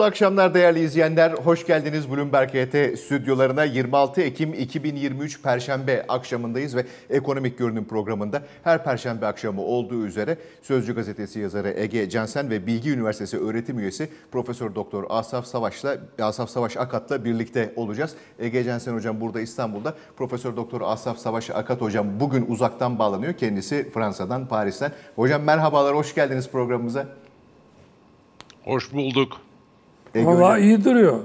Mutlu akşamlar değerli izleyenler. Hoş geldiniz Bloomberg HT stüdyolarına. 26 Ekim 2023 Perşembe akşamındayız ve Ekonomik Görünüm programında her Perşembe akşamı olduğu üzere Sözcü Gazetesi yazarı Ege Cansen ve Bilgi Üniversitesi öğretim üyesi Profesör Doktor Asaf Savaş'la Asaf Savaş Akat'la birlikte olacağız. Ege Cansen hocam burada İstanbul'da. Profesör Doktor Asaf Savaş Akat hocam bugün uzaktan bağlanıyor. Kendisi Fransa'dan, Paris'ten. Hocam merhabalar, hoş geldiniz programımıza. Hoş bulduk. Ege Valla iyi duruyor.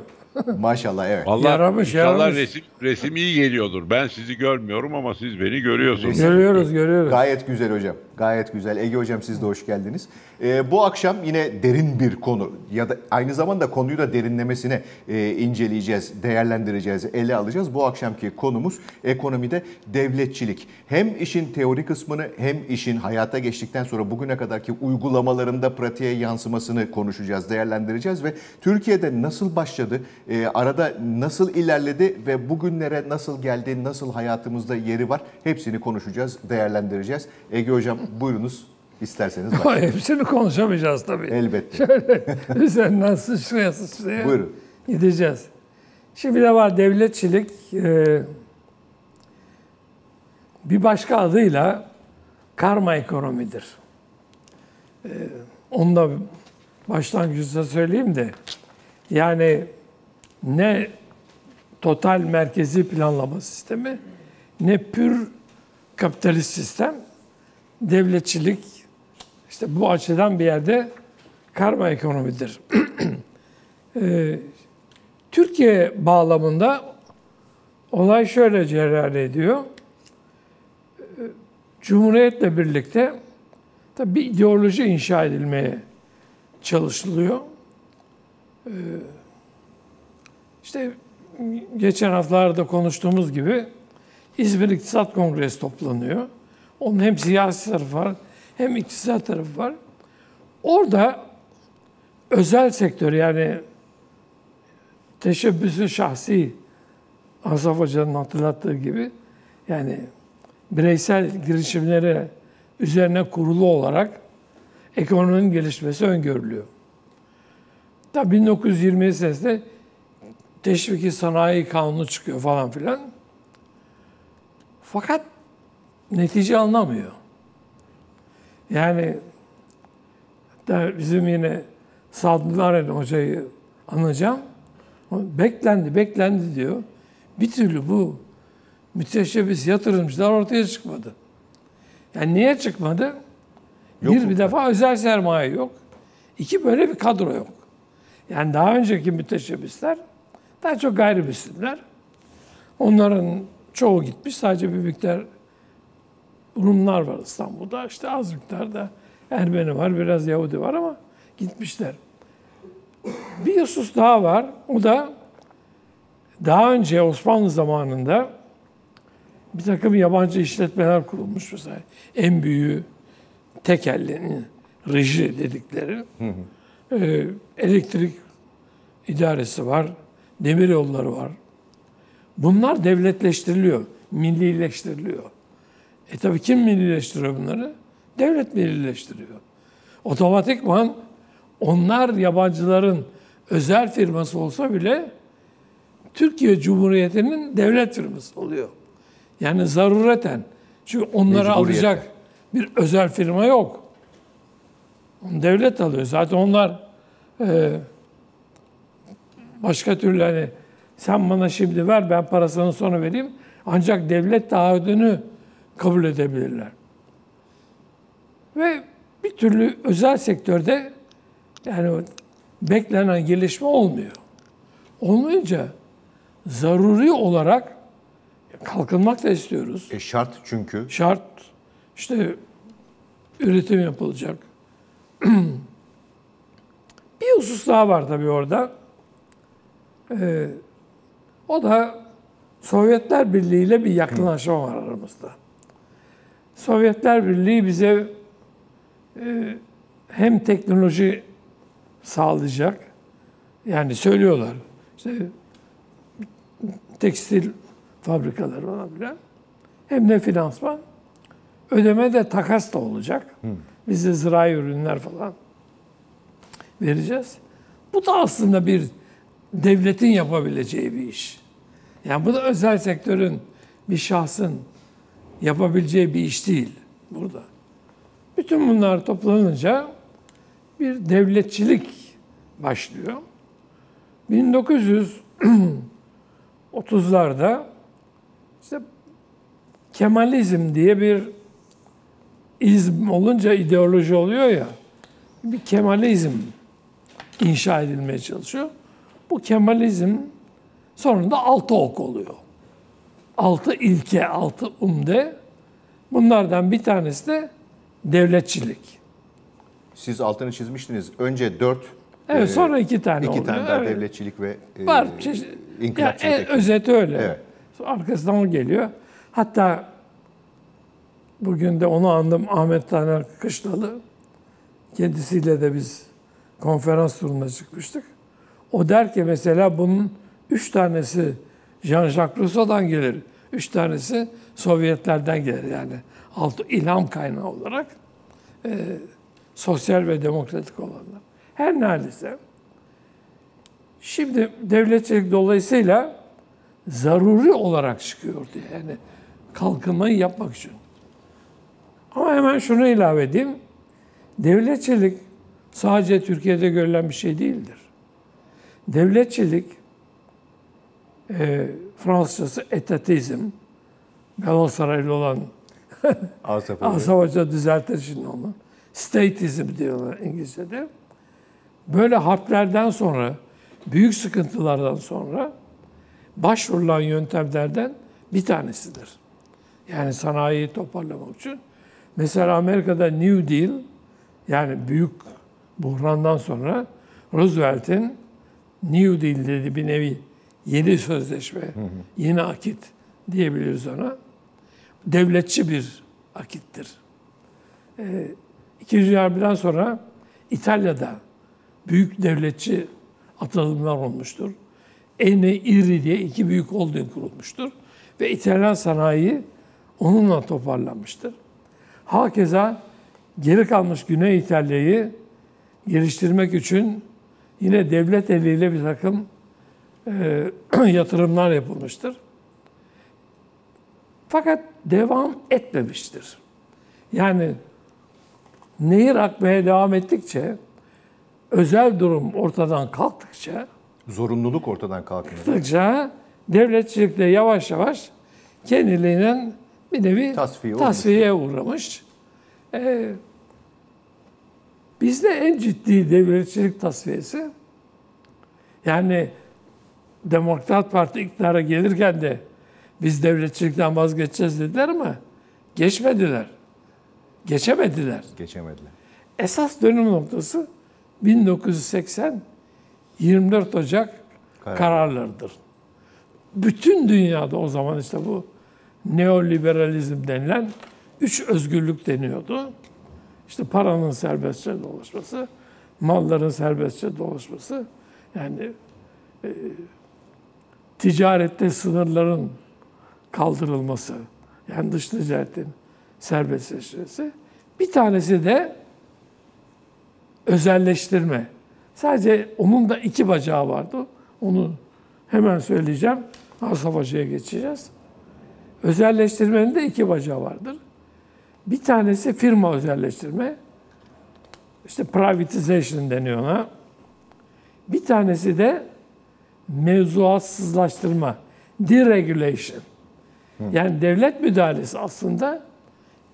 Maşallah evet. Vallahi yaramış, inşallah yaramış. resim, resim iyi geliyordur. Ben sizi görmüyorum ama siz beni görüyorsunuz. Görüyoruz, görüyoruz. Gayet güzel hocam. Gayet güzel. Ege hocam siz de hoş geldiniz. Ee, bu akşam yine derin bir konu ya da aynı zamanda konuyu da derinlemesine e, inceleyeceğiz, değerlendireceğiz, ele alacağız. Bu akşamki konumuz ekonomide devletçilik. Hem işin teori kısmını hem işin hayata geçtikten sonra bugüne kadarki uygulamalarında pratiğe yansımasını konuşacağız, değerlendireceğiz ve Türkiye'de nasıl başladı, e, arada nasıl ilerledi ve bugünlere nasıl geldi, nasıl hayatımızda yeri var hepsini konuşacağız, değerlendireceğiz. Ege hocam buyurunuz isterseniz başlayalım. Hepsini konuşamayacağız tabii. Elbette. Şöyle üzerinden sıçraya sıçraya Buyurun. gideceğiz. Şimdi de var devletçilik e, bir başka adıyla karma ekonomidir. E, onu da başlangıçta söyleyeyim de yani ne total merkezi planlama sistemi ne pür kapitalist sistem devletçilik işte bu açıdan bir yerde karma ekonomidir. ee, Türkiye bağlamında olay şöyle cereyan ediyor. Cumhuriyetle birlikte tabi bir ideoloji inşa edilmeye çalışılıyor. Ee, işte geçen haftalarda konuştuğumuz gibi İzmir İktisat Kongresi toplanıyor. Onun hem siyasi tarafı var hem iktisat tarafı var. Orada özel sektör yani teşebbüsü şahsi Asaf Hoca'nın hatırlattığı gibi yani bireysel girişimlere üzerine kurulu olarak ekonominin gelişmesi öngörülüyor. Tabi 1920 senesinde teşviki sanayi kanunu çıkıyor falan filan. Fakat netice anlamıyor. Yani bizim yine Sadullah Aren hocayı anacağım. Beklendi, beklendi diyor. Bir türlü bu müteşebbis yatırımcılar ortaya çıkmadı. Yani niye çıkmadı? Yok bir, bir defa özel sermaye yok. İki böyle bir kadro yok. Yani daha önceki müteşebbisler daha çok gayrimüslimler. Onların çoğu gitmiş. Sadece bir miktar Rumlar var İstanbul'da. İşte az miktarda Ermeni var, biraz Yahudi var ama gitmişler. Bir husus daha var. O da daha önce Osmanlı zamanında bir takım yabancı işletmeler kurulmuş mesela. En büyüğü tekellerin reji dedikleri. Hı hı. Ee, elektrik idaresi var. Demir yolları var. Bunlar devletleştiriliyor, millileştiriliyor. E tabi kim millileştiriyor bunları? Devlet millileştiriyor. Otomatikman onlar yabancıların özel firması olsa bile Türkiye Cumhuriyeti'nin devlet firması oluyor. Yani zarureten. Çünkü onları alacak bir özel firma yok. Devlet alıyor. Zaten onlar e, başka türlü hani sen bana şimdi ver ben parasını sonra vereyim. Ancak devlet taahhüdünü kabul edebilirler. Ve bir türlü özel sektörde yani beklenen gelişme olmuyor. Olmayınca zaruri olarak kalkınmak da istiyoruz. E şart çünkü. Şart. İşte üretim yapılacak. bir husus daha var tabii orada. Ee, o da Sovyetler Birliği ile bir yakınlaşma var aramızda. Sovyetler Birliği bize e, hem teknoloji sağlayacak, yani söylüyorlar, işte tekstil fabrikaları olabilir, hem de finansman. Ödeme de takas da olacak. Biz de zirai ürünler falan vereceğiz. Bu da aslında bir devletin yapabileceği bir iş. Yani bu da özel sektörün bir şahsın yapabileceği bir iş değil burada. Bütün bunlar toplanınca bir devletçilik başlıyor. 1930'larda işte Kemalizm diye bir izm olunca ideoloji oluyor ya. Bir Kemalizm inşa edilmeye çalışıyor. Bu Kemalizm sonunda altı ok oluyor. Altı ilke, altı umde. Bunlardan bir tanesi de devletçilik. Siz altını çizmiştiniz. Önce dört, Evet e, sonra iki tane iki oluyor. tane daha Evet. devletçilik ve e, Var çeşit. İnkılapçılık. eklendi. özeti öyle. Evet. Arkasından o geliyor. Hatta bugün de onu andım Ahmet Taner Kışlalı. Kendisiyle de biz konferans turuna çıkmıştık. O der ki mesela bunun üç tanesi Jean-Jacques Rousseau'dan gelir. Üç tanesi Sovyetlerden gelir yani. Altı ilham kaynağı olarak e, sosyal ve demokratik olanlar. Her neredeyse. Şimdi devletçilik dolayısıyla zaruri olarak çıkıyordu yani kalkınmayı yapmak için. Ama hemen şunu ilave edeyim. Devletçilik sadece Türkiye'de görülen bir şey değildir. Devletçilik e, Fransızcası etatizm, Galatasaraylı olan Asaf. Asaf Hoca düzeltir şimdi onu. Statism diyorlar İngilizce'de. Böyle harplerden sonra, büyük sıkıntılardan sonra başvurulan yöntemlerden bir tanesidir. Yani sanayiyi toparlamak için. Mesela Amerika'da New Deal, yani büyük buhrandan sonra Roosevelt'in New Deal dedi bir nevi yeni sözleşme, yeni akit diyebiliriz ona. Devletçi bir akittir. Ee, İkinci Dünya Harbi'den sonra İtalya'da büyük devletçi atılımlar olmuştur. Eni, İri diye iki büyük holding kurulmuştur. Ve İtalyan sanayi onunla toparlanmıştır. Hakeza geri kalmış Güney İtalya'yı geliştirmek için yine devlet eliyle bir takım yatırımlar yapılmıştır. Fakat devam etmemiştir. Yani nehir akmaya devam ettikçe, özel durum ortadan kalktıkça, Zorunluluk ortadan kalktıkça devletçilik de yavaş yavaş kendiliğinden bir nevi Tasfiye olmuş. tasfiyeye uğramış. Ee, bizde en ciddi devletçilik tasfiyesi yani Demokrat Parti iktidara gelirken de biz devletçilikten vazgeçeceğiz dediler ama geçmediler. Geçemediler. Geçemediler. Esas dönüm noktası 1980 24 Ocak Karar. kararlarıdır. Bütün dünyada o zaman işte bu neoliberalizm denilen üç özgürlük deniyordu. İşte paranın serbestçe dolaşması, malların serbestçe dolaşması, yani e, ticarette sınırların kaldırılması, yani dış ticaretin serbestleşmesi. Bir tanesi de özelleştirme. Sadece onun da iki bacağı vardı. Onu hemen söyleyeceğim. Hoca'ya geçeceğiz. Özelleştirmenin de iki bacağı vardır. Bir tanesi firma özelleştirme. İşte privatization deniyor ona. Bir tanesi de mevzuatsızlaştırma, deregulation. Yani devlet müdahalesi aslında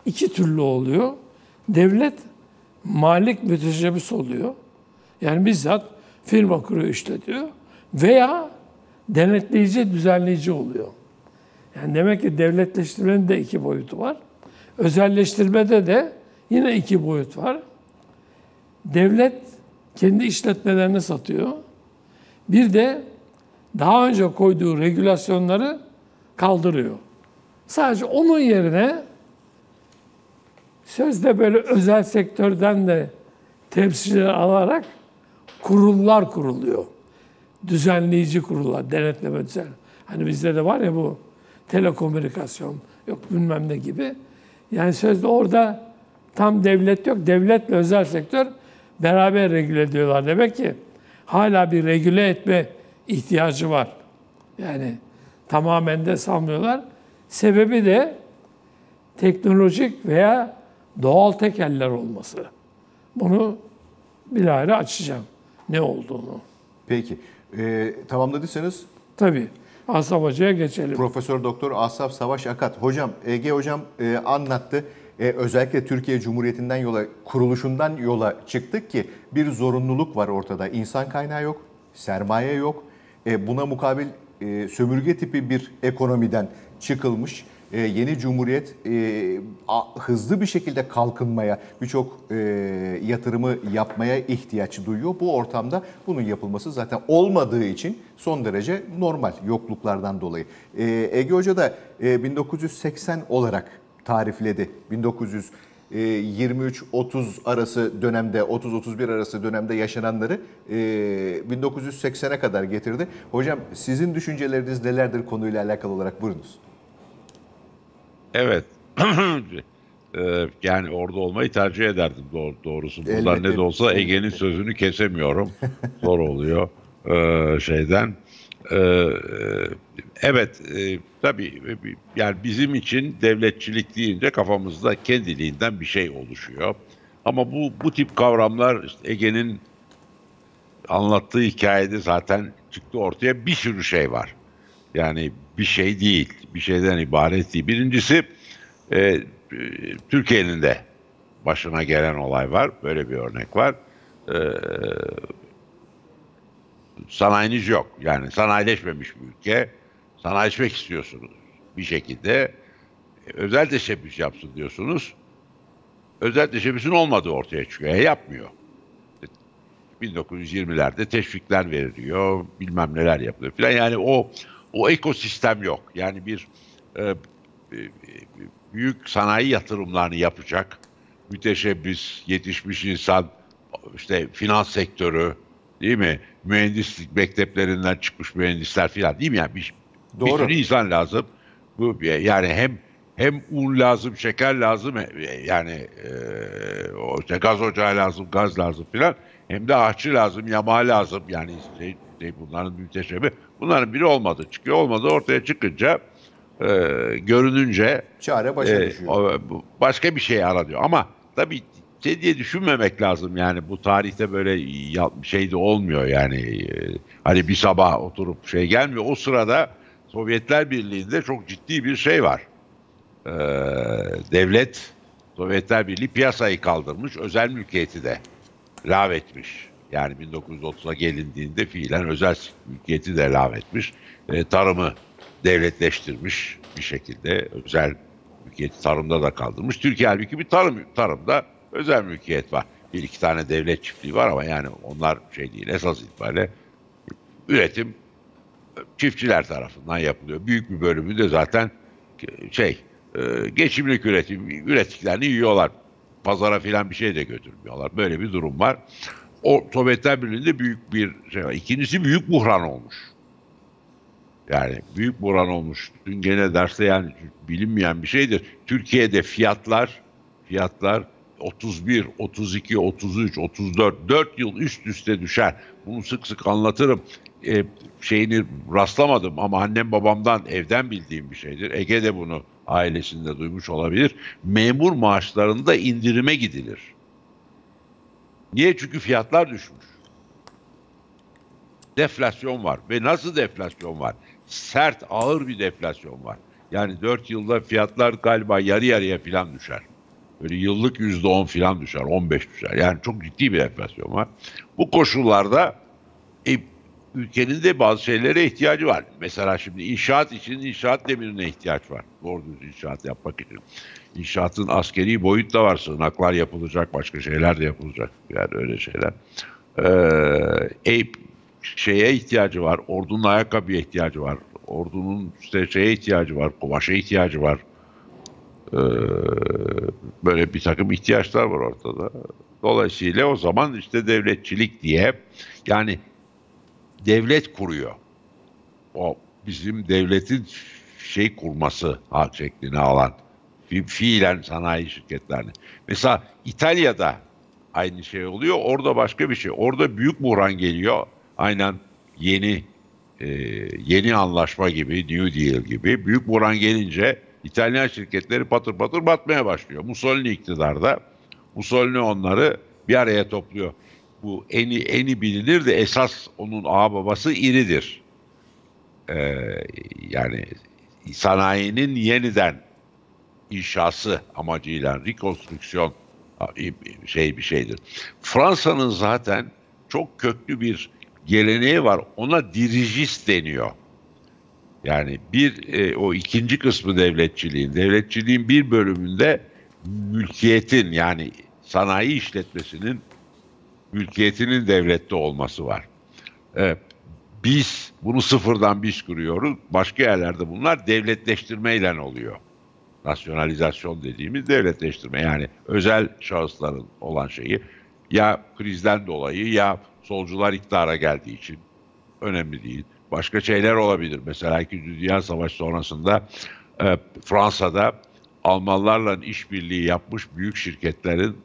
iki türlü oluyor. Devlet malik müteşebbis oluyor. Yani bizzat firma kuruyor işletiyor. Veya denetleyici, düzenleyici oluyor. Yani demek ki devletleştirmenin de iki boyutu var. Özelleştirmede de yine iki boyut var. Devlet kendi işletmelerini satıyor. Bir de daha önce koyduğu regülasyonları kaldırıyor. Sadece onun yerine sözde böyle özel sektörden de temsilciler alarak kurullar kuruluyor. Düzenleyici kurullar, denetleme düzen. Hani bizde de var ya bu telekomünikasyon, yok bilmem ne gibi. Yani sözde orada tam devlet yok, devletle özel sektör beraber regüle ediyorlar. Demek ki hala bir regüle etme ihtiyacı var. Yani tamamen de sanmıyorlar. Sebebi de teknolojik veya doğal tekeller olması. Bunu bilahare açacağım ne olduğunu. Peki. E, tamamladıysanız Tabii. Asaf Hoca'ya geçelim. Profesör Doktor Asaf Savaş Akat. Hocam Ege hocam e, anlattı. E, özellikle Türkiye Cumhuriyeti'nden yola kuruluşundan yola çıktık ki bir zorunluluk var ortada. İnsan kaynağı yok, sermaye yok. E, buna mukabil e, sömürge tipi bir ekonomiden çıkılmış. E, yeni cumhuriyet e, a, hızlı bir şekilde kalkınmaya, birçok e, yatırımı yapmaya ihtiyaç duyuyor. Bu ortamda bunun yapılması zaten olmadığı için son derece normal yokluklardan dolayı. E, Ege Hoca da e, 1980 olarak tarifledi. 1923-30 arası dönemde, 30-31 arası dönemde yaşananları e, 1980'e kadar getirdi. Hocam sizin düşünceleriniz nelerdir konuyla alakalı olarak buyurunuz. Evet. Ee, yani orada olmayı tercih ederdim doğru, doğrusu. Buradan Elbette. ne de olsa Ege'nin sözünü kesemiyorum. Zor oluyor ee, şeyden. Evet e, tabii e, yani bizim için devletçilik deyince kafamızda kendiliğinden bir şey oluşuyor. Ama bu bu tip kavramlar işte Ege'nin anlattığı hikayede zaten çıktı ortaya bir sürü şey var. Yani bir şey değil, bir şeyden ibaret değil. Birincisi e, e, Türkiye'nin de başına gelen olay var. Böyle bir örnek var. E, sanayiniz yok. Yani sanayileşmemiş bir ülke. Sanayileşmek istiyorsunuz bir şekilde. E, özel teşebbüs yapsın diyorsunuz. Özel teşebbüsün olmadığı ortaya çıkıyor. E, yapmıyor. 1920'lerde teşvikler veriliyor, bilmem neler yapılıyor falan. Yani o o ekosistem yok. Yani bir e, e, büyük sanayi yatırımlarını yapacak müteşebbis, yetişmiş insan, işte finans sektörü, değil mi? Mühendislik mekteplerinden çıkmış mühendisler falan değil mi? Yani bir, bir Doğru. sürü insan lazım. Bu yani hem hem un lazım, şeker lazım, yani e, o işte gaz ocağı lazım, gaz lazım filan. Hem de ahçı lazım, yamağı lazım. Yani şey, şey bunların müteşebbih. Bunların biri olmadı. Çıkıyor olmadı ortaya çıkınca e, görününce Çare başa e, düşüyor. o- başka bir şey aranıyor. Ama tabii şey diye düşünmemek lazım yani bu tarihte böyle şey de olmuyor yani e, hani bir sabah oturup şey gelmiyor. O sırada Sovyetler Birliği'nde çok ciddi bir şey var. Ee, devlet Sovyetler Birliği piyasayı kaldırmış, özel mülkiyeti de lağvetmiş. Yani 1930'a gelindiğinde fiilen özel mülkiyeti de lağvetmiş. Ee, tarımı devletleştirmiş bir şekilde özel mülkiyeti tarımda da kaldırmış. Türkiye halbuki bir tarım tarımda özel mülkiyet var. Bir iki tane devlet çiftliği var ama yani onlar şey değil esas itibariyle üretim çiftçiler tarafından yapılıyor. Büyük bir bölümü de zaten şey e, geçimlik üretim ürettiklerini yiyorlar. Pazara filan bir şey de götürmüyorlar. Böyle bir durum var. O Sovyetler Birliği'nde büyük bir şey var. İkincisi büyük buhran olmuş. Yani büyük buhran olmuş. Dün gene derste yani bilinmeyen bir şeydir. Türkiye'de fiyatlar fiyatlar 31, 32, 33, 34, 4 yıl üst üste düşer. Bunu sık sık anlatırım. Ee, şeyini rastlamadım ama annem babamdan evden bildiğim bir şeydir. Ege de bunu ailesinde duymuş olabilir. Memur maaşlarında indirime gidilir. Niye? Çünkü fiyatlar düşmüş. Deflasyon var. Ve nasıl deflasyon var? Sert, ağır bir deflasyon var. Yani 4 yılda fiyatlar galiba yarı yarıya falan düşer. Böyle yıllık %10 falan düşer, 15 düşer. Yani çok ciddi bir enflasyon var. Bu koşullarda e, ülkenin de bazı şeylere ihtiyacı var. Mesela şimdi inşaat için inşaat demirine ihtiyaç var. Doğru düz inşaat yapmak için. İnşaatın askeri boyut da var. Sığınaklar yapılacak, başka şeyler de yapılacak. Yani öyle şeyler. Ee, e, şeye ihtiyacı var. Ordunun ayakkabıya ihtiyacı var. Ordunun işte şeye ihtiyacı var. Kumaşa ihtiyacı var. Ee, böyle bir takım ihtiyaçlar var ortada. Dolayısıyla o zaman işte devletçilik diye yani devlet kuruyor. O bizim devletin şey kurması şeklini alan fi, fiilen sanayi şirketlerini. Mesela İtalya'da aynı şey oluyor. Orada başka bir şey. Orada büyük buhran geliyor. aynen yeni e, yeni anlaşma gibi, New Deal gibi büyük buran gelince İtalyan şirketleri patır patır batmaya başlıyor. Mussolini iktidarda. Mussolini onları bir araya topluyor. Bu eni eni bilinir de esas onun ağababası babası iridir. Ee, yani sanayinin yeniden inşası amacıyla rekonstrüksiyon şey bir şeydir. Fransa'nın zaten çok köklü bir geleneği var. Ona dirijist deniyor. Yani bir e, o ikinci kısmı devletçiliğin, devletçiliğin bir bölümünde mülkiyetin yani sanayi işletmesinin mülkiyetinin devlette olması var. E, biz bunu sıfırdan biz kuruyoruz. Başka yerlerde bunlar devletleştirmeyle oluyor. Nasyonalizasyon dediğimiz devletleştirme yani özel şahısların olan şeyi ya krizden dolayı ya solcular iktidara geldiği için önemli değil. Başka şeyler olabilir. Mesela İkinci Dünya Savaşı sonrasında e, Fransa'da Almanlarla işbirliği yapmış büyük şirketlerin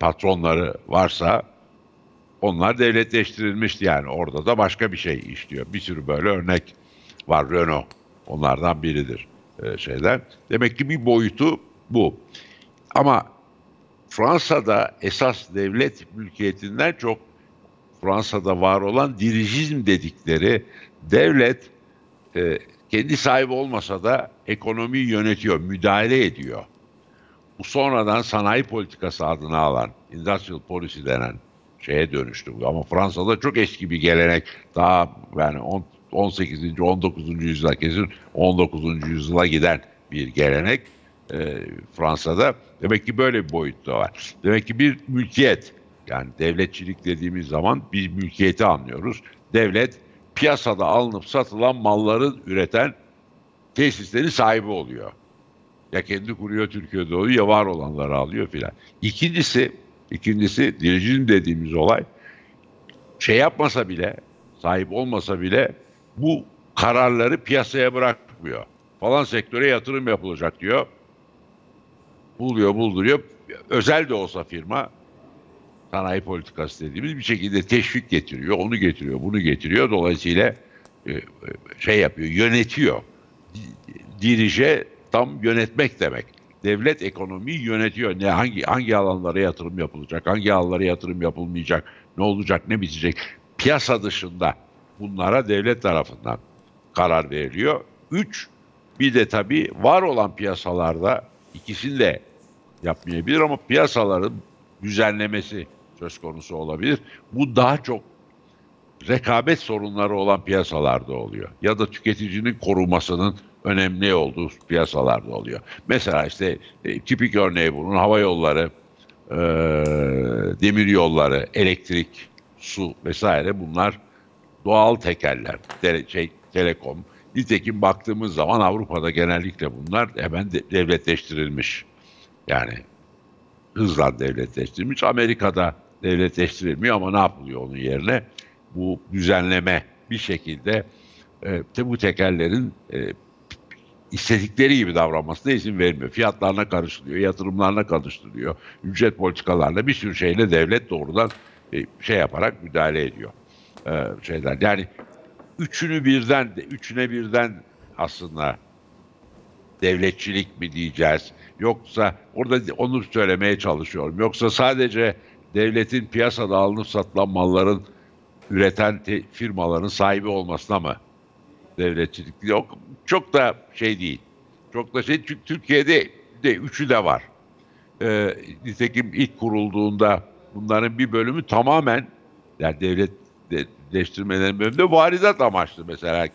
patronları varsa onlar devletleştirilmişti yani. Orada da başka bir şey işliyor. Bir sürü böyle örnek var. Renault onlardan biridir e, şeyler. Demek ki bir boyutu bu. Ama Fransa'da esas devlet mülkiyetinden çok Fransa'da var olan dirijizm dedikleri devlet e, kendi sahibi olmasa da ekonomiyi yönetiyor, müdahale ediyor. Bu sonradan sanayi politikası adını alan industrial policy denen şeye dönüştü. Ama Fransa'da çok eski bir gelenek. Daha yani 18. 19. yüzyıla kesin 19. yüzyıla giden bir gelenek e, Fransa'da. Demek ki böyle bir boyutta var. Demek ki bir mülkiyet yani devletçilik dediğimiz zaman bir mülkiyeti anlıyoruz. Devlet piyasada alınıp satılan malların üreten tesislerin sahibi oluyor. Ya kendi kuruyor Türkiye'de oluyor ya var olanları alıyor filan. İkincisi, ikincisi diricinin dediğimiz olay şey yapmasa bile, sahip olmasa bile bu kararları piyasaya bırakmıyor. Falan sektöre yatırım yapılacak diyor. Buluyor, bulduruyor. Özel de olsa firma sanayi politikası dediğimiz bir şekilde teşvik getiriyor, onu getiriyor, bunu getiriyor. Dolayısıyla e, e, şey yapıyor, yönetiyor. Dirije tam yönetmek demek. Devlet ekonomiyi yönetiyor. Ne hangi hangi alanlara yatırım yapılacak, hangi alanlara yatırım yapılmayacak, ne olacak, ne bitecek. Piyasa dışında bunlara devlet tarafından karar veriliyor. Üç, bir de tabii var olan piyasalarda ikisini de yapmayabilir ama piyasaların düzenlemesi söz konusu olabilir. Bu daha çok rekabet sorunları olan piyasalarda oluyor. Ya da tüketicinin korumasının önemli olduğu piyasalarda oluyor. Mesela işte e, tipik örneği bunun hava yolları, e, demir yolları, elektrik, su vesaire bunlar doğal tekerler, de, şey, telekom. Nitekim baktığımız zaman Avrupa'da genellikle bunlar hemen de, devletleştirilmiş. Yani hızla devletleştirilmiş. Amerika'da devletleştirilmiyor ama ne yapılıyor onun yerine? Bu düzenleme bir şekilde e, bu tekerlerin e, istedikleri gibi davranmasına izin vermiyor. Fiyatlarına karıştırıyor, yatırımlarına karıştırıyor, ücret politikalarına bir sürü şeyle devlet doğrudan e, şey yaparak müdahale ediyor. E, şeyler. Yani üçünü birden, üçüne birden aslında devletçilik mi diyeceğiz? Yoksa orada onu söylemeye çalışıyorum. Yoksa sadece devletin piyasada alınıp satılan malların üreten firmaların sahibi olmasına mı devletçilik yok? Çok da şey değil. Çok da şey çünkü Türkiye'de de üçü de var. Ee, nitekim ilk kurulduğunda bunların bir bölümü tamamen yani devlet devletleştirmelerin bölümünde varidat amaçlı mesela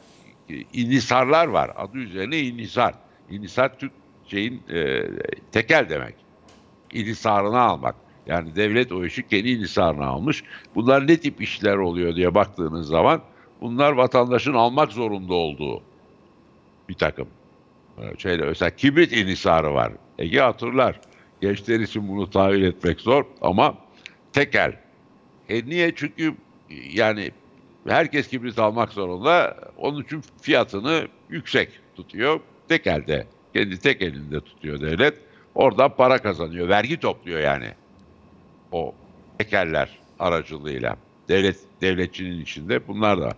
inisarlar var. Adı üzerine inisar. İnisar Türk şeyin e, tekel demek. İnisarını almak. Yani devlet o işi kendi inisarına almış. Bunlar ne tip işler oluyor diye baktığınız zaman bunlar vatandaşın almak zorunda olduğu bir takım e, şeyler. Mesela kibrit inisarı var. Ege hatırlar. Gençler için bunu tahvil etmek zor ama tekel. E niye? Çünkü yani herkes kibrit almak zorunda. Onun için fiyatını yüksek tutuyor. Tekelde. Kendi tek elinde tutuyor devlet. Oradan para kazanıyor. Vergi topluyor yani o tekerler aracılığıyla. Devlet devletçinin içinde bunlar da.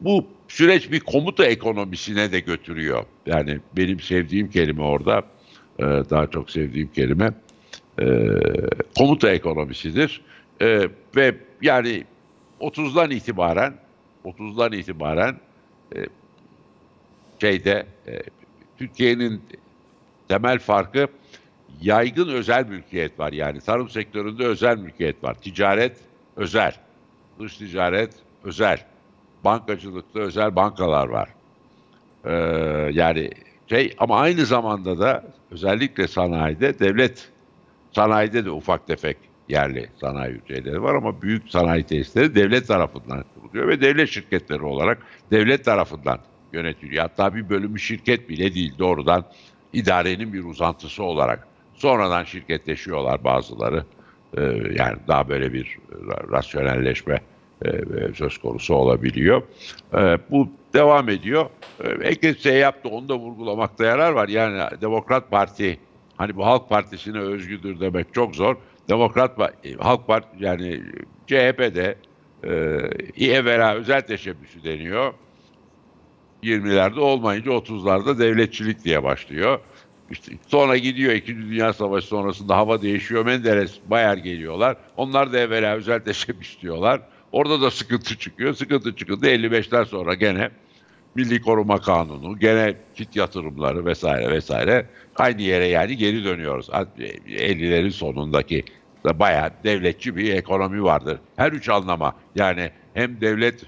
Bu süreç bir komuta ekonomisine de götürüyor. Yani benim sevdiğim kelime orada e, daha çok sevdiğim kelime e, komuta ekonomisidir. E, ve yani 30'dan itibaren 30'dan itibaren şeyde Türkiye'nin temel farkı yaygın özel mülkiyet var. Yani tarım sektöründe özel mülkiyet var. Ticaret özel. Dış ticaret özel. Bankacılıkta özel bankalar var. Ee, yani şey ama aynı zamanda da özellikle sanayide devlet sanayide de ufak tefek yerli sanayi ülkeleri var ama büyük sanayi tesisleri devlet tarafından kuruluyor ve devlet şirketleri olarak devlet tarafından yönetiliyor. Hatta bir bölümü şirket bile değil doğrudan idarenin bir uzantısı olarak. Sonradan şirketleşiyorlar bazıları. Ee, yani daha böyle bir rasyonelleşme söz konusu olabiliyor. Ee, bu devam ediyor. Ekrem Seyyap da onu da vurgulamakta yarar var. Yani Demokrat Parti hani bu Halk Partisi'ne özgüdür demek çok zor. Demokrat Halk Parti yani CHP'de e, evvela özel teşebbüsü deniyor. 20'lerde olmayınca 30'larda devletçilik diye başlıyor. İşte sonra gidiyor 2. Dünya Savaşı sonrasında hava değişiyor. Menderes, Bayer geliyorlar. Onlar da evvela özel teşebbüs diyorlar. Orada da sıkıntı çıkıyor. Sıkıntı çıkınca 55'ler sonra gene Milli Koruma Kanunu, gene kit yatırımları vesaire vesaire aynı yere yani geri dönüyoruz. 50'lerin sonundaki bayağı devletçi bir ekonomi vardır. Her üç anlama yani hem devlet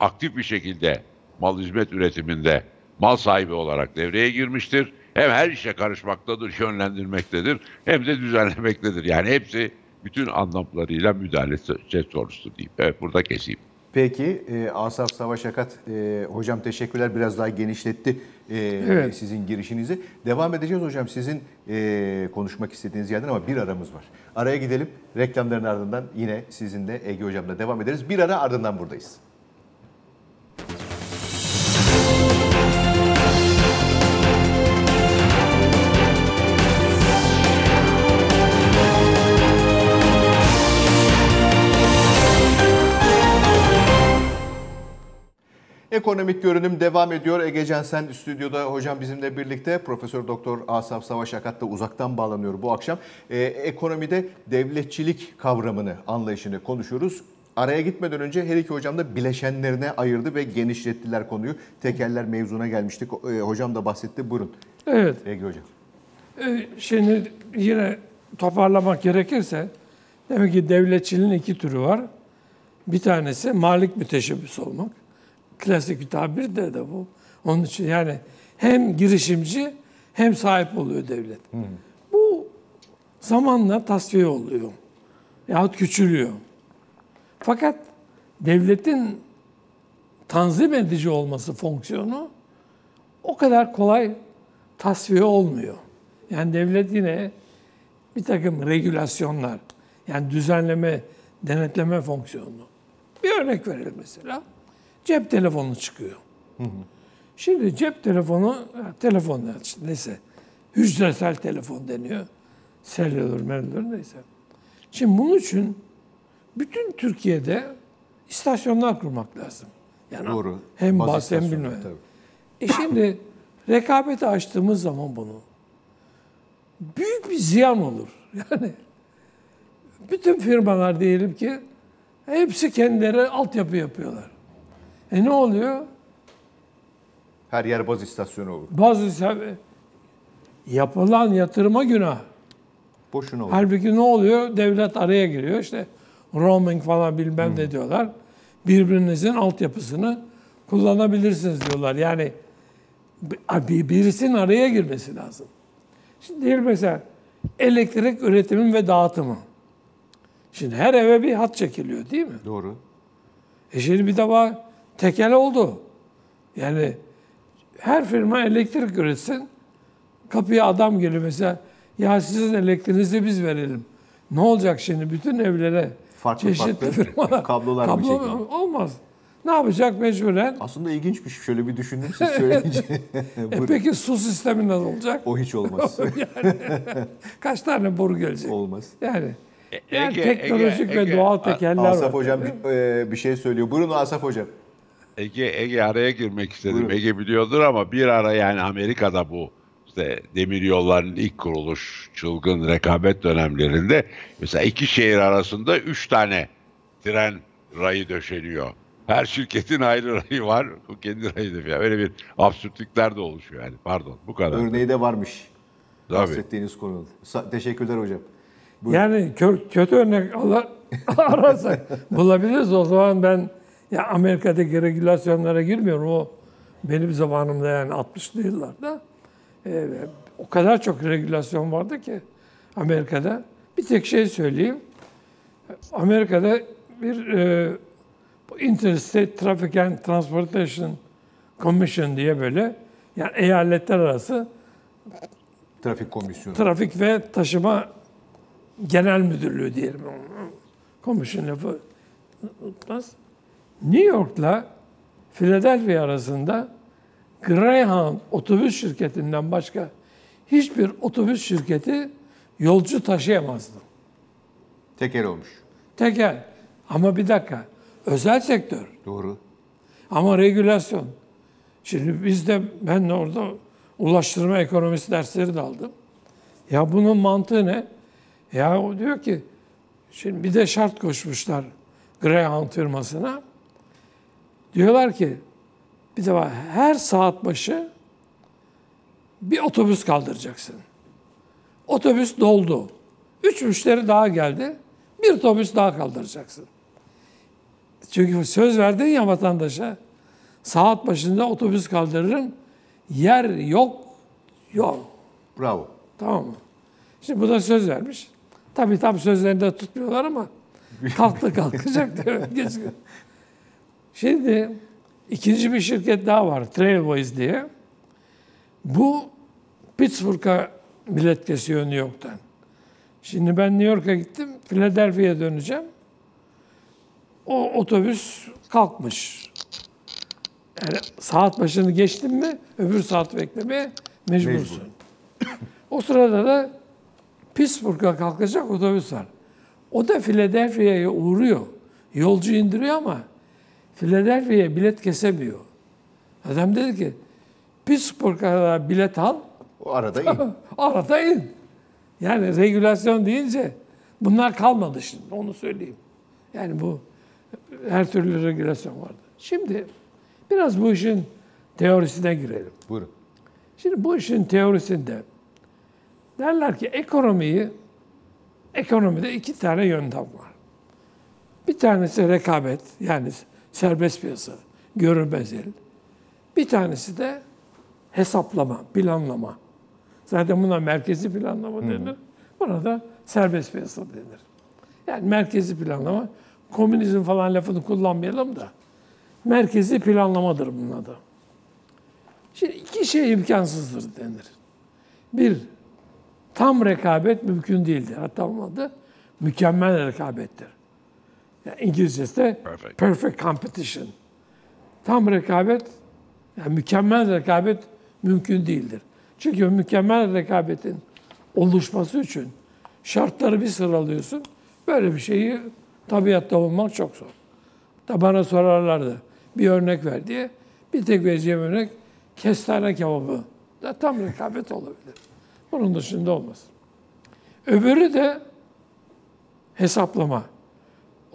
aktif bir şekilde mal hizmet üretiminde mal sahibi olarak devreye girmiştir. Hem her işe karışmaktadır, yönlendirmektedir hem de düzenlemektedir. Yani hepsi bütün anlamlarıyla müdahale söz konusu diyeyim. Evet burada keseyim. Peki e, Asaf Savaş Akat e, hocam teşekkürler biraz daha genişletti e, Evet. sizin girişinizi. Devam edeceğiz hocam sizin e, konuşmak istediğiniz yerden ama bir aramız var. Araya gidelim reklamların ardından yine sizinle Ege hocamla devam ederiz. Bir ara ardından buradayız. Ekonomik görünüm devam ediyor. Ege Cansen stüdyoda hocam bizimle birlikte. Profesör Doktor Asaf Savaş Akat da uzaktan bağlanıyor bu akşam. Ee, ekonomide devletçilik kavramını, anlayışını konuşuyoruz. Araya gitmeden önce her iki hocam da bileşenlerine ayırdı ve genişlettiler konuyu. Tekerler mevzuna gelmiştik. Ee, hocam da bahsetti. Buyurun Evet. Ege hocam. Ee, Şimdi yine toparlamak gerekirse demek ki devletçiliğin iki türü var. Bir tanesi malik müteşebbis olmak. Klasik bir tabir de de bu. Onun için yani hem girişimci hem sahip oluyor devlet. Bu zamanla tasfiye oluyor. Yahut küçülüyor. Fakat devletin tanzim edici olması fonksiyonu o kadar kolay tasfiye olmuyor. Yani devlet yine bir takım regülasyonlar, yani düzenleme, denetleme fonksiyonu. Bir örnek verelim mesela. Cep telefonu çıkıyor. Şimdi cep telefonu, telefon işte neyse, hücresel telefon deniyor. Cellular, mellular neyse. Şimdi bunun için bütün Türkiye'de istasyonlar kurmak lazım. Yani Doğru. hem Baz bas hem bilmem. E şimdi rekabeti açtığımız zaman bunu büyük bir ziyan olur. Yani bütün firmalar diyelim ki hepsi kendileri altyapı yapıyorlar. E ne oluyor? Her yer baz istasyonu olur. Bazı hesap- yapılan yatırıma günah. Boşuna olur. Halbuki ne oluyor? Devlet araya giriyor. İşte roaming falan bilmem ne diyorlar. Birbirinizin altyapısını kullanabilirsiniz diyorlar. Yani bir- birisinin araya girmesi lazım. Şimdi diyelim mesela elektrik üretimi ve dağıtımı. Şimdi her eve bir hat çekiliyor değil mi? Doğru. E şimdi bir defa tekel oldu. Yani her firma elektrik üretsin. Kapıya adam geliyor mesela. Ya sizin elektriğinizi biz verelim. Ne olacak şimdi bütün evlere Farklı çeşitli farklı firmalar. kablolar mı Kablo çekiyor? olmaz. Ne yapacak mecburen? Aslında ilginçmiş. Şöyle bir düşündüm siz söyleyince. E peki su sistemi nasıl olacak? O hiç olmaz. Kaç tane boru gelecek? olmaz. Yani Yani Ege- teknolojik Ege- ve Ege- doğal tekeller var. Asaf Hocam bir, e, bir şey söylüyor. Buyurun Asaf Hocam. Ege, Ege araya girmek istedim. Buyurun. Ege biliyordur ama bir ara yani Amerika'da bu işte demir yollarının ilk kuruluş çılgın rekabet dönemlerinde mesela iki şehir arasında üç tane tren rayı döşeniyor. Her şirketin ayrı rayı var. O kendi rayı döşeniyor. Öyle bir absürtlükler de oluşuyor yani. Pardon bu kadar. Örneği de varmış. Tabii. Bahsettiğiniz konu. Sa- teşekkürler hocam. Buyurun. Yani kö- kötü örnek ala- ararsak bulabiliriz. O zaman ben ya Amerika'daki regülasyonlara girmiyorum. O benim zamanımda yani 60'lı yıllarda e, o kadar çok regülasyon vardı ki Amerika'da. Bir tek şey söyleyeyim. Amerika'da bir e, Interstate Traffic and Transportation Commission diye böyle yani eyaletler arası Trafik komisyonu. Trafik ve Taşıma Genel Müdürlüğü diyelim. Komisyon lafı unutmaz. New York'la Philadelphia arasında Greyhound otobüs şirketinden başka hiçbir otobüs şirketi yolcu taşıyamazdı. Teker olmuş. Tekel. Ama bir dakika. Özel sektör. Doğru. Ama regülasyon. Şimdi biz de ben de orada ulaştırma ekonomisi dersleri de aldım. Ya bunun mantığı ne? Ya o diyor ki şimdi bir de şart koşmuşlar Greyhound firmasına. Diyorlar ki bir de var, her saat başı bir otobüs kaldıracaksın. Otobüs doldu. Üç müşteri daha geldi. Bir otobüs daha kaldıracaksın. Çünkü söz verdin ya vatandaşa. Saat başında otobüs kaldırırım. Yer yok. Yok. Bravo. Tamam mı? Şimdi bu da söz vermiş. Tabii tam sözlerinde tutmuyorlar ama kalktı kalkacak diyor. Geç- Şimdi ikinci bir şirket daha var. Trailways diye. Bu Pittsburgh'a bilet kesiyor New York'tan. Şimdi ben New York'a gittim. Philadelphia'ya döneceğim. O otobüs kalkmış. Yani saat başını geçtin mi öbür saat beklemeye mecbursun. O sırada da Pittsburgh'a kalkacak otobüs var. O da Philadelphia'ya uğruyor. Yolcu indiriyor ama Philadelphia'ya bilet kesemiyor. Adam dedi ki Pittsburgh'a bilet al, O arada in. arada in. Yani regülasyon deyince bunlar kalmadı şimdi onu söyleyeyim. Yani bu her türlü regülasyon vardı. Şimdi biraz bu işin teorisine girelim. Buyurun. Şimdi bu işin teorisinde derler ki ekonomiyi, ekonomide iki tane yöntem var. Bir tanesi rekabet, yani serbest piyasa, görünmez el. Bir tanesi de hesaplama, planlama. Zaten buna merkezi planlama denir. Buna da serbest piyasa denir. Yani merkezi planlama, komünizm falan lafını kullanmayalım da merkezi planlamadır bunun adı. Şimdi iki şey imkansızdır denir. Bir, tam rekabet mümkün değildir. Hatta onun adı mükemmel rekabettir. İngilizcesi de Perfect. perfect competition. Tam rekabet, yani mükemmel rekabet mümkün değildir. Çünkü mükemmel rekabetin oluşması için şartları bir sıralıyorsun. Böyle bir şeyi tabiatta bulmak çok zor. Da bana sorarlardı bir örnek ver diye. Bir tek vereceğim örnek kestane kebabı. Da tam rekabet olabilir. Bunun dışında olmaz. Öbürü de hesaplama.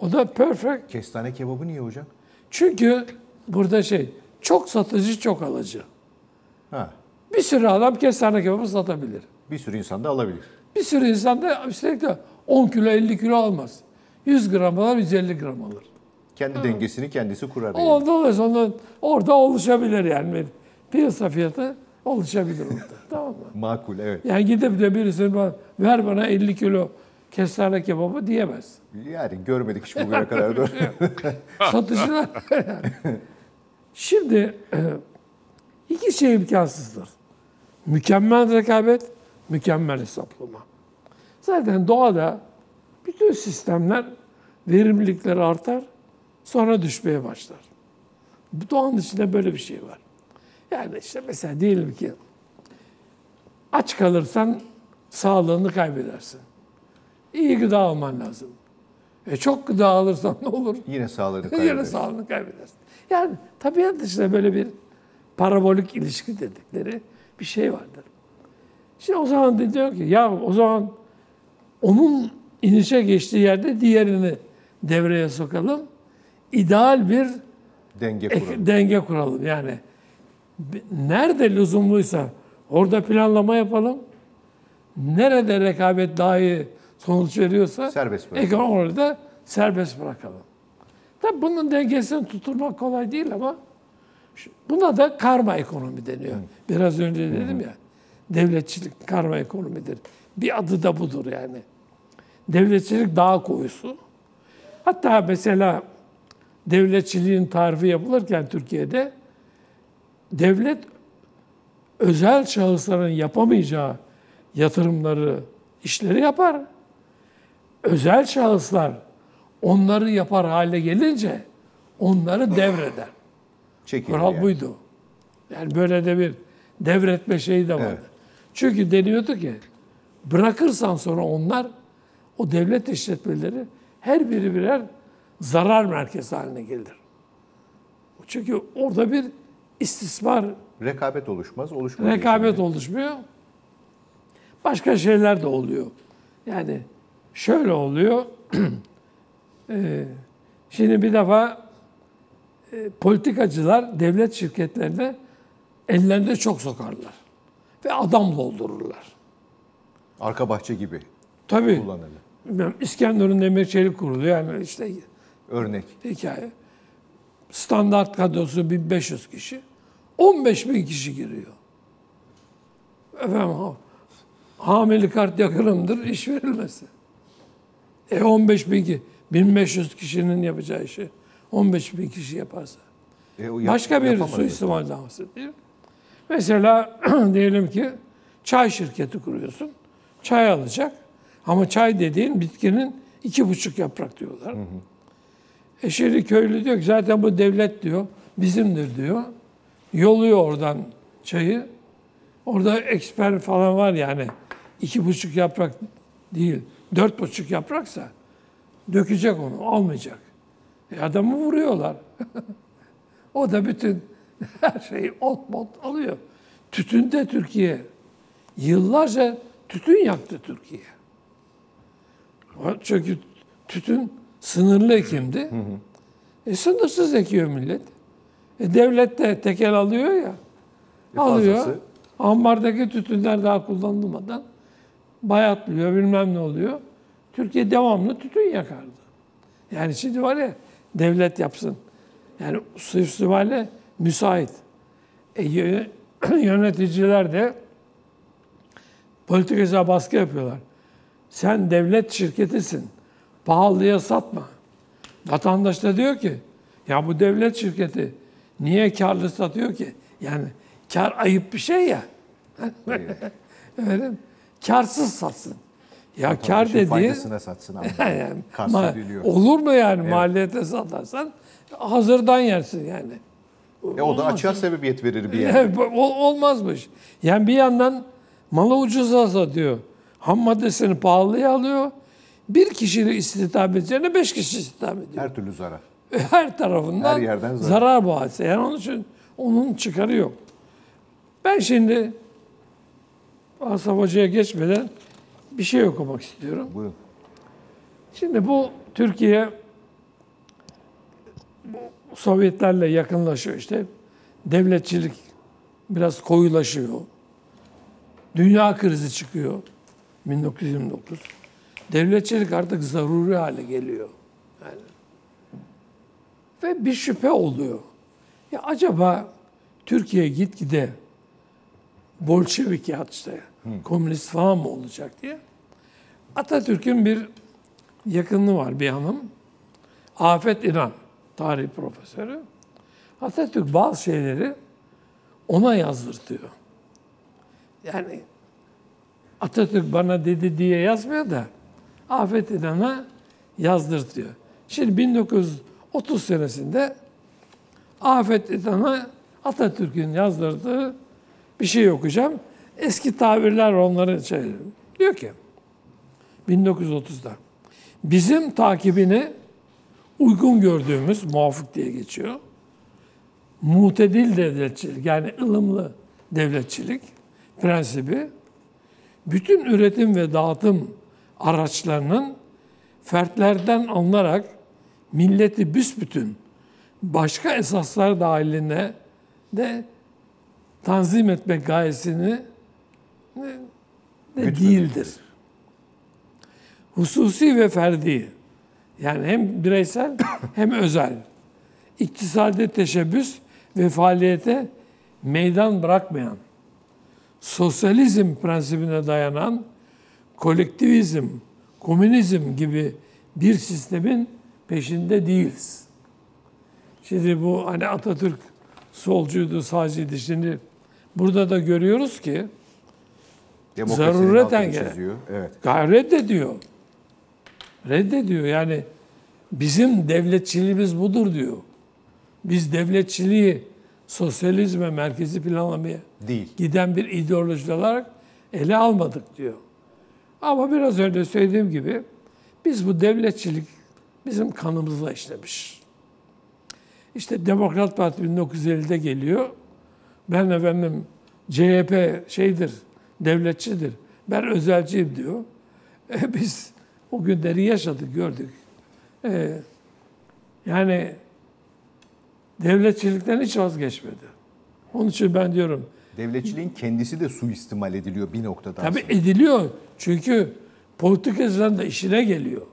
O da perfect. Kestane kebabı niye hocam? Çünkü burada şey çok satıcı çok alıcı. Ha. Bir sürü adam kestane kebabı satabilir. Bir sürü insan da alabilir. Bir sürü insan da üstelik de 10 kilo 50 kilo almaz. 100 gram alır 150 gram alır. Kendi dengesini kendisi kurar. yani. O dolayısıyla ondan- orada oluşabilir yani piyasa fiyatı oluşabilir orada. tamam mı? Makul evet. Yani gidip de birisi bana, ver bana 50 kilo kestane kebabı diyemez. Yani görmedik hiç bugüne kadar. da. Satıcılar. Şimdi iki şey imkansızdır. Mükemmel rekabet, mükemmel hesaplama. Zaten doğada bütün sistemler verimlilikleri artar, sonra düşmeye başlar. Bu Doğanın içinde böyle bir şey var. Yani işte mesela diyelim ki aç kalırsan sağlığını kaybedersin. İyi gıda alman lazım. E çok gıda alırsan ne olur? Yine sağlığını Yine kaybeder. sağlığını kaybedersin. Yani tabiat dışında böyle bir parabolik ilişki dedikleri bir şey vardır. Şimdi o zaman diyor ki ya o zaman onun inişe geçtiği yerde diğerini devreye sokalım. İdeal bir Denge ek- kuralım. denge kuralım. Yani nerede lüzumluysa orada planlama yapalım. Nerede rekabet daha iyi sonuç veriyorsa Serbest bırakalım. orada serbest bırakalım. Tabi bunun dengesini tutturmak kolay değil ama buna da karma ekonomi deniyor. Biraz önce dedim ya devletçilik karma ekonomidir. Bir adı da budur yani. Devletçilik daha koyusu. Hatta mesela devletçiliğin tarifi yapılırken Türkiye'de devlet özel şahısların yapamayacağı yatırımları, işleri yapar. Özel şahıslar onları yapar hale gelince onları devreder. Çekilir Kural yani. buydu. Yani böyle de bir devretme şeyi de vardı. Evet. Çünkü deniyordu ki bırakırsan sonra onlar o devlet işletmeleri her biri birer zarar merkezi haline gelir. Çünkü orada bir istismar, Rekabet oluşmaz. Oluşmaz. rekabet oluşmuyor. Başka şeyler de oluyor. Yani şöyle oluyor. Ee, şimdi bir defa e, politikacılar devlet şirketlerine ellerinde çok sokarlar. Ve adam doldururlar. Arka bahçe gibi Tabii. kullanılır. İskenderun Demir Çelik Kurulu yani işte Örnek. hikaye. Standart kadrosu 1500 kişi. 15 bin kişi giriyor. Efendim ha, hamile kart yakınımdır iş verilmesi. E 15 bin ki 1500 kişinin yapacağı işi 15 bin kişi yaparsa. E, yap- Başka bir yapamaz. suistimalden bahsediyor. Mesela diyelim ki çay şirketi kuruyorsun. Çay alacak. Ama çay dediğin bitkinin iki buçuk yaprak diyorlar. E şimdi köylü diyor ki zaten bu devlet diyor, bizimdir diyor. Yoluyor oradan çayı. Orada eksper falan var yani. iki buçuk yaprak değil, dört buçuk yapraksa dökecek onu, almayacak. E adamı vuruyorlar. o da bütün her şeyi ot bot alıyor. Tütün de Türkiye. Yıllarca tütün yaktı Türkiye. Çünkü tütün sınırlı ekimdi. E sınırsız ekiyor millet. E devlet de tekel alıyor ya. E alıyor. fazlası? Ambardaki tütünler daha kullanılmadan bayatlıyor bilmem ne oluyor. Türkiye devamlı tütün yakardı. Yani şimdi var ya devlet yapsın. Yani suistimale müsait. E, yö- yöneticiler de politikacıya baskı yapıyorlar. Sen devlet şirketisin. Pahalıya satma. Vatandaş da diyor ki ya bu devlet şirketi niye karlı satıyor ki? Yani kar ayıp bir şey ya. Efendim, karsız satsın. Ya kar Vatandaşın dediği faydasına satsın ama. yani, Kastediliyor. olur mu yani maliyete satarsan hazırdan yersin yani. E, o da açığa sebebiyet verir bir yerde. Yani bu- ol- olmazmış. Yani bir yandan malı ucuza satıyor. Ham maddesini pahalıya alıyor. Bir kişiyi istihdam edeceğine beş kişi istihdam ediyor. Her türlü zarar. Her tarafından Her yerden zarar. zarar bu hadise. Yani onun için onun çıkarı yok. Ben şimdi Asaf Hoca'ya geçmeden bir şey okumak istiyorum. Buyurun. Şimdi bu Türkiye bu Sovyetlerle yakınlaşıyor işte. Devletçilik biraz koyulaşıyor. Dünya krizi çıkıyor 1929. Devletçilik artık zaruri hale geliyor. Yani. Ve bir şüphe oluyor. Ya acaba Türkiye gitgide Bolşevik ya işte komünist falan mı olacak diye. Atatürk'ün bir yakınlığı var bir hanım. Afet İnan, tarih profesörü. Atatürk bazı şeyleri ona yazdırtıyor. Yani Atatürk bana dedi diye yazmıyor da Afet İnan'a yazdırtıyor. Şimdi 1930 senesinde Afet İnan'a Atatürk'ün yazdırdığı bir şey okuyacağım. Eski tabirler onların şey. Diyor ki 1930'da. Bizim takibini uygun gördüğümüz muvafık diye geçiyor. Mutedil devletçilik yani ılımlı devletçilik prensibi bütün üretim ve dağıtım araçlarının fertlerden alınarak milleti büsbütün başka esaslar dahilinde de tanzim etmek gayesini de, de değildir. Hususi ve ferdi yani hem bireysel hem özel iktisadi teşebbüs ve faaliyete meydan bırakmayan sosyalizm prensibine dayanan kolektivizm, komünizm gibi bir sistemin peşinde değiliz. Şimdi bu hani Atatürk solcuydu, sağcıydı. Şimdi burada da görüyoruz ki Demokrasinin Zarureten çiziyor. Evet. reddediyor. Reddediyor yani bizim devletçiliğimiz budur diyor. Biz devletçiliği sosyalizme, merkezi planlamaya Değil. giden bir ideoloji olarak ele almadık diyor. Ama biraz önce söylediğim gibi biz bu devletçilik bizim kanımızla işlemiş. İşte Demokrat Parti 1950'de geliyor. Ben efendim CHP şeydir, devletçidir. Ben özelciyim diyor. E, biz o günleri yaşadık, gördük. E, yani devletçilikten hiç vazgeçmedi. Onun için ben diyorum Devletçiliğin kendisi de suistimal ediliyor bir noktada Tabii aslında. ediliyor. Çünkü politikacıların da işine geliyor.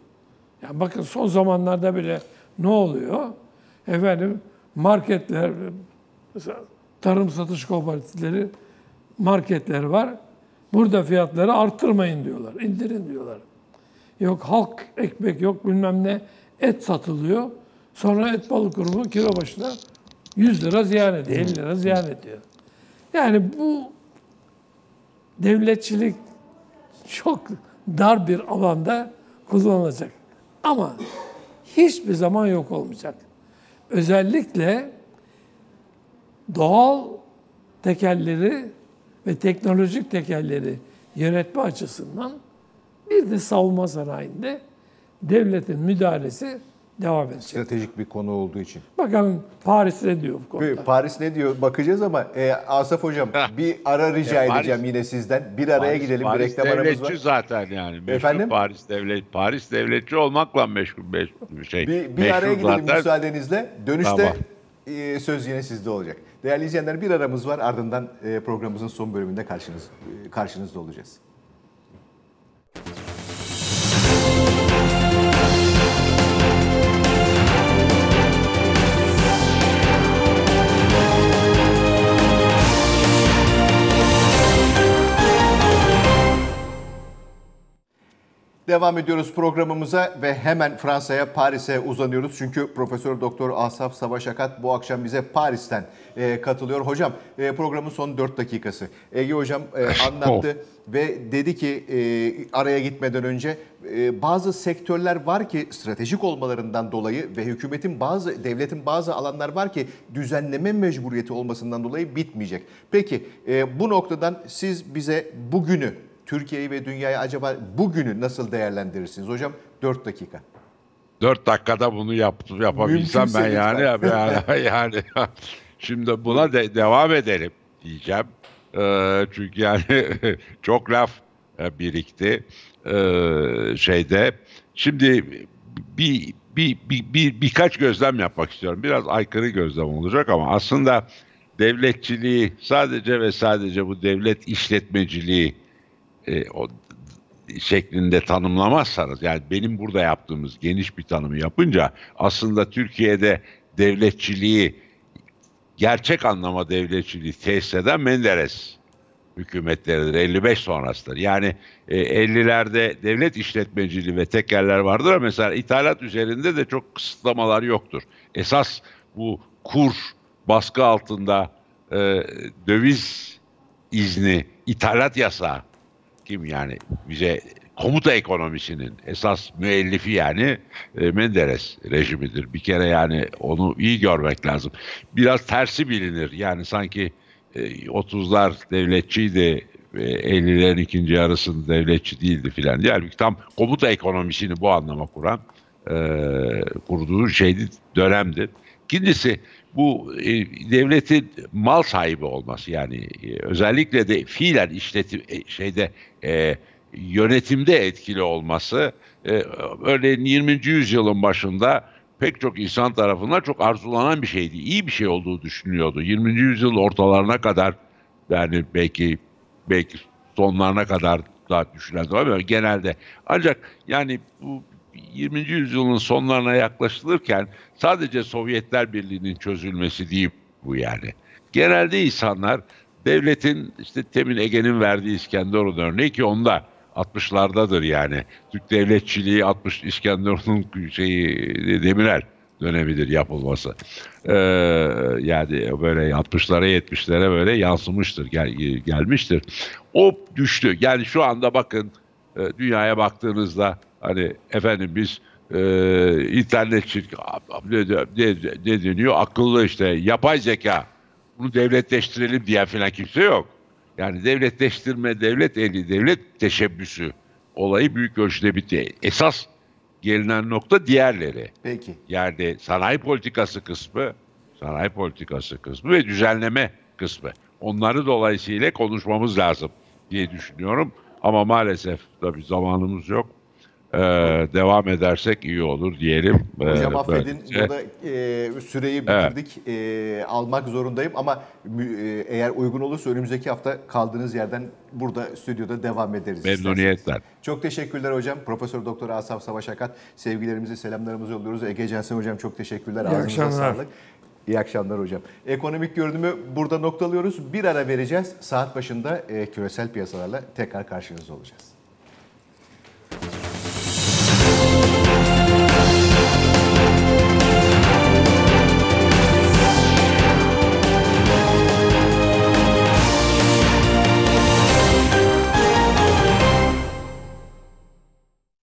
Yani bakın son zamanlarda bile ne oluyor? Efendim marketler, mesela tarım satış kooperatifleri, marketler var. Burada fiyatları arttırmayın diyorlar, indirin diyorlar. Yok halk ekmek yok bilmem ne et satılıyor. Sonra et balık kurumu kilo başına 100 lira ziyan ediyor, 50 lira ziyan ediyor. Yani bu devletçilik çok dar bir alanda kullanılacak. Ama hiçbir zaman yok olmayacak. Özellikle doğal tekelleri ve teknolojik tekelleri yönetme açısından bir de savunma sanayinde devletin müdahalesi devam edecek. Stratejik bir konu olduğu için. Bakalım Paris ne diyor bu konuda? Paris ne diyor bakacağız ama e, Asaf Hocam bir ara rica Ya Paris- edeceğim yine sizden. Bir araya Paris- gidelim. Paris bir reklam aramız devletçi var. zaten yani. Meşhur Efendim? Paris devlet Paris devletçi olmakla meşgul meşgul şey. Bir, bir meşhur araya gidelim zaten. müsaadenizle. Dönüşte Tamam. E, söz yine sizde olacak. Değerli izleyenler bir aramız var. Ardından e, programımızın son bölümünde karşınız, e, karşınızda olacağız. Devam ediyoruz programımıza ve hemen Fransa'ya, Paris'e uzanıyoruz. Çünkü Profesör Doktor Asaf Savaş Akat bu akşam bize Paris'ten e, katılıyor. Hocam e, programın son 4 dakikası. Ege Hocam e, anlattı ve dedi ki e, araya gitmeden önce e, bazı sektörler var ki stratejik olmalarından dolayı ve hükümetin bazı, devletin bazı alanlar var ki düzenleme mecburiyeti olmasından dolayı bitmeyecek. Peki e, bu noktadan siz bize bugünü Türkiye'yi ve dünyayı acaba bugünü nasıl değerlendirirsiniz? Hocam 4 dakika. 4 dakikada bunu yap, yapabilsem Mümkünse ben yani, yani yani şimdi buna de, devam edelim diyeceğim. Ee, çünkü yani çok laf e, birikti ee, şeyde. Şimdi bir, bir, bir, bir birkaç gözlem yapmak istiyorum. Biraz aykırı gözlem olacak ama aslında devletçiliği sadece ve sadece bu devlet işletmeciliği e, o şeklinde tanımlamazsanız yani benim burada yaptığımız geniş bir tanımı yapınca aslında Türkiye'de devletçiliği gerçek anlama devletçiliği tesis eden Menderes hükümetleridir. 55 sonrasıdır. Yani e, 50'lerde devlet işletmeciliği ve tekerler vardır ama mesela ithalat üzerinde de çok kısıtlamalar yoktur. Esas bu kur baskı altında e, döviz izni, ithalat yasağı kim yani bize komuta ekonomisinin esas müellifi yani e, Menderes rejimidir. Bir kere yani onu iyi görmek lazım. Biraz tersi bilinir. Yani sanki e, 30'lar devletçiydi e, 50'lerin ikinci yarısında devletçi değildi filan. Yani tam komuta ekonomisini bu anlama kuran e, kurduğu şeydi, dönemdi. İkincisi bu e, devletin mal sahibi olması yani e, özellikle de fiilen işletim e, şeyde e, yönetimde etkili olması e, örneğin 20. yüzyılın başında pek çok insan tarafından çok arzulanan bir şeydi. İyi bir şey olduğu düşünülüyordu. 20. yüzyıl ortalarına kadar yani belki belki sonlarına kadar da düşünülen ama genelde ancak yani bu 20. yüzyılın sonlarına yaklaşılırken sadece Sovyetler Birliği'nin çözülmesi değil bu yani. Genelde insanlar devletin işte temin Ege'nin verdiği İskenderun örneği ki onda 60'lardadır yani. Türk devletçiliği 60 İskenderun'un şeyi Demirel dönemidir yapılması. Ee, yani böyle 60'lara 70'lere böyle yansımıştır, gel, gelmiştir. O düştü. Yani şu anda bakın e, dünyaya baktığınızda hani efendim biz e, internet şirketi ne, ne, ne deniyor? Akıllı işte yapay zeka. Bunu devletleştirelim diye falan kimse yok. Yani devletleştirme, devlet eli, devlet teşebbüsü olayı büyük ölçüde bitti. Esas gelinen nokta diğerleri. Peki. Yani sanayi politikası kısmı, sanayi politikası kısmı ve düzenleme kısmı. Onları dolayısıyla konuşmamız lazım diye düşünüyorum. Ama maalesef tabii zamanımız yok. Ee, devam edersek iyi olur diyelim. Ee, Hocam affedin böylece. burada e, süreyi bitirdik. E, almak zorundayım ama e, eğer uygun olursa önümüzdeki hafta kaldığınız yerden burada stüdyoda devam ederiz. Memnuniyetle. isterseniz. Çok teşekkürler hocam. Profesör Doktor Asaf Savaş Akat. Sevgilerimizi, selamlarımızı yolluyoruz. Ege Censen hocam çok teşekkürler. İyi Ağzınıza akşamlar. sağlık. İyi akşamlar hocam. Ekonomik görünümü burada noktalıyoruz. Bir ara vereceğiz. Saat başında e, küresel piyasalarla tekrar karşınızda olacağız.